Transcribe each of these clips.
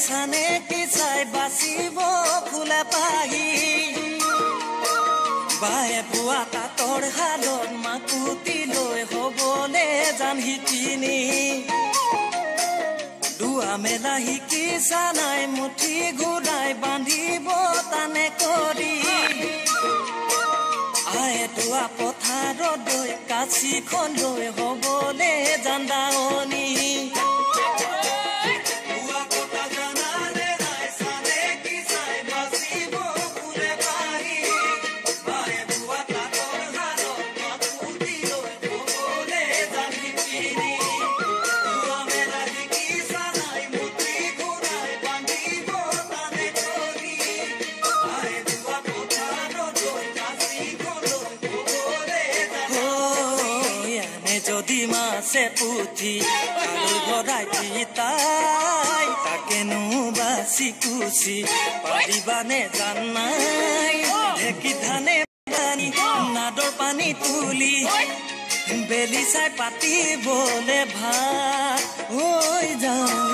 চানে কি চাই বাচিব ফুলে পাহি বায়ে পোৱা তাঁতৰ শালত মাকুতি লৈ হবলে জান শিকিনি দুৱা মেলা শিকিছা নাই মুঠি ঘূৰাই বান্ধিব টানে কৰি আয়ে তোৱা পথাৰত দৈ কাচিখন লৈ হবলে জান দাৱনী মাছে কালৈ ভৰাই পিতাই তাকেনো বাচি কুচি পাৰিবানে জানাই ঢেঁকী ধানে নাদৰ পানী তুলি বেলি চাই পাতিবলে ভাত হৈ যায়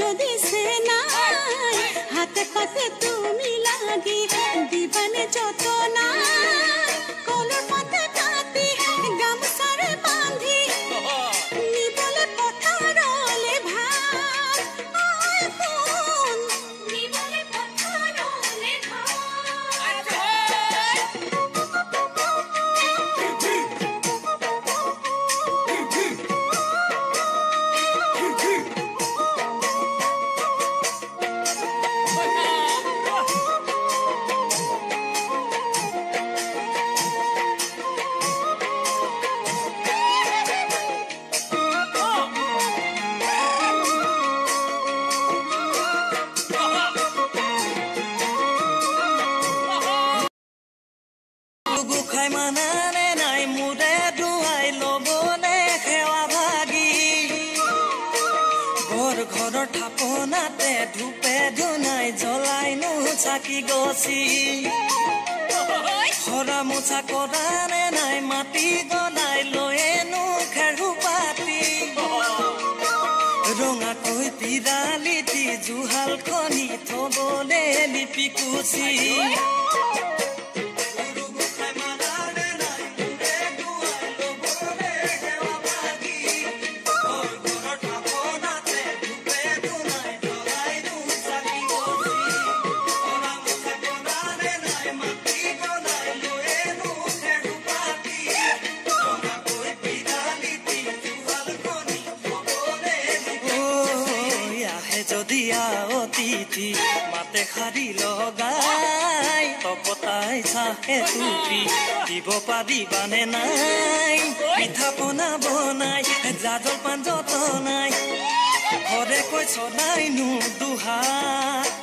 যদি সে নাই হাতে পাতে মানানে নাই মোৰে ধুৱাই ল'বলে সেৱা ভাগি? বৰ ঘৰৰ থাপনাতে ধূপে ধুনাই জ্বলাইনো চাকি গছি? সৰা মোচা কৰানে নাই মাটি গলাই লৈয়েনো খেৰো পাতি? ৰঙাকৈ পিৰালিটি জুহাল খনি থবলে লিপি কুচি যদি অতিথি মাতে শাৰী লগাই তপতাই চাহে টুপি দিব পাৰিবানে নাই পিঠা পনা বনাই জা জলপান যতনাই। ঘৰে কৈ চলাইনো দুহাৰ